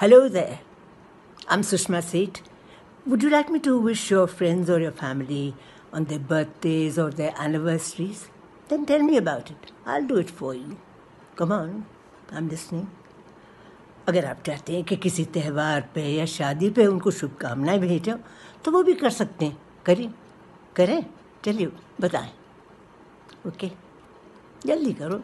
Hello there. I'm Sushma Seth. Would you like me to wish your friends or your family on their birthdays or their anniversaries? Then tell me about it. I'll do it for you. Come on, I'm listening. अगर आप चाहते हैं कि किसी त्यौहार पे या शादी पे उनको शुभकामनाएँ भेजो तो वो भी कर सकते हैं करें करें चलिए बताएँ ओके जल्दी करो